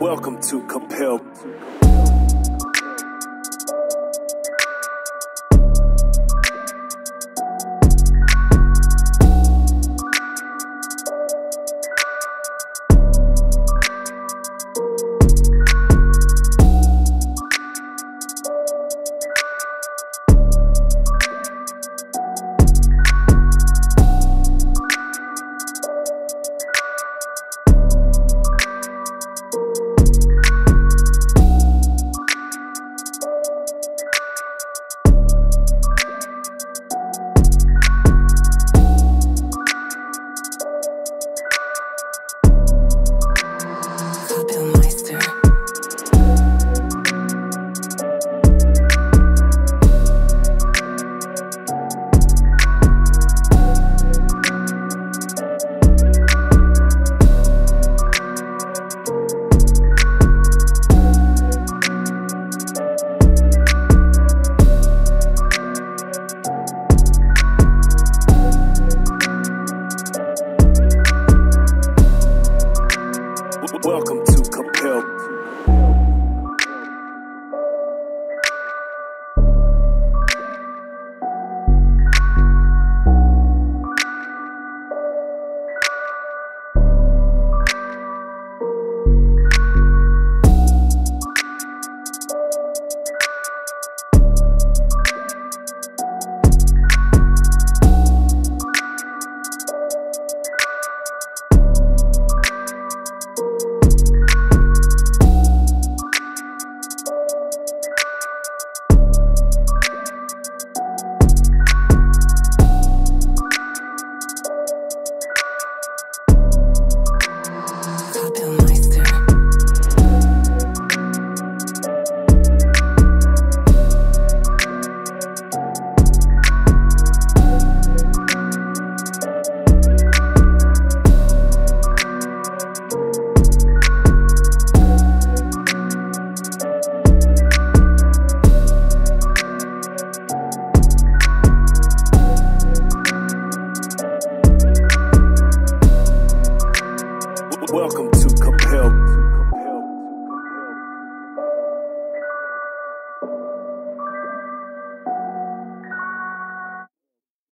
Welcome to Compel. Welcome to Compel Welcome to Compel.